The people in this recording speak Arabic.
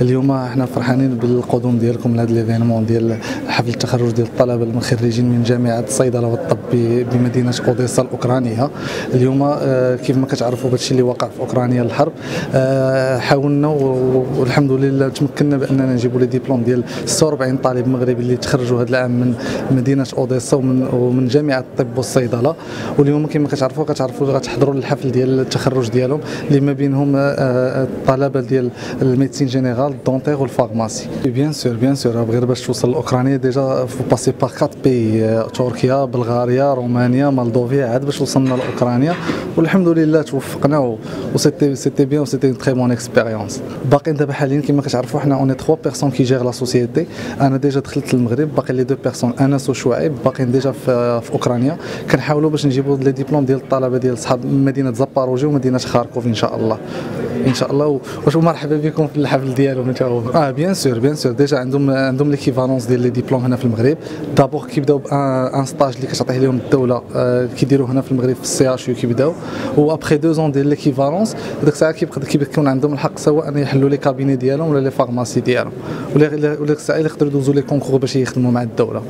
اليوم إحنا فرحانين بالقدوم ديالكم لهذا l'événement ديال حفل التخرج ديال الطلبة المخرجين من جامعة الصيدلة والطب بمدينة اوديسا الأوكرانية. اليوم آه، كيف ما كتعرفوا هادشي اللي وقع في أوكرانيا الحرب آه، حاولنا والحمد لله تمكنا بأننا نجيبوا les diplômes ديال 46 طالب مغربي اللي تخرجوا هذا العام من مدينة اوديسا ومن ومن جامعة الطب والصيدلة. واليوم كما كتعرفوا كتعرفوا غتحضروا للحفل ديال التخرج ديالهم اللي ما بينهم الطلبة ديال ال médecine générale. ال dentaire وال pharmacie bien sûr bien sûr غير باش توصل لأوكرانيا déjà passer par quatre pays تركيا بلغاريا رومانيا مالدوفيا عاد باش وصلنا لأوكرانيا. والحمد لله توفقنا و c'était bien c'était très bonne expérience باقيين دابا حاليا كما كتعرفوا حنا on est 3 personnes qui gèrent la société أنا déjà دخلت للمغرب باقي les deux personnes أنس وشعيب باقيين déjà في, في أوكرانيا. كنحاولوا باش نجيبوا les diplômes ديال الطلبة ديال صحاب مدينة زاباروجي ومدينه خاركوف إن شاء الله. إن شاء الله واش مرحبا بكم في الحفل ديالهم انت آه bien sûr bien sûr déjà عندهم عندهم l'équivalence ديال les diplômes هنا في المغرب d'abord كيبداو ب un stage اللي كتعطيه لهم الدولة آه كيديروه هنا في المغرب في ال CHU كيبداو و après deux ans ديال l'équivalence ديك الساعة كيكون عندهم الحق سواء ان يحلوا les cabinets ديالهم ولا les pharmacies ديالهم ولا ديك الساعة يقدروا يدوزوا les concours باش يخدموا مع الدولة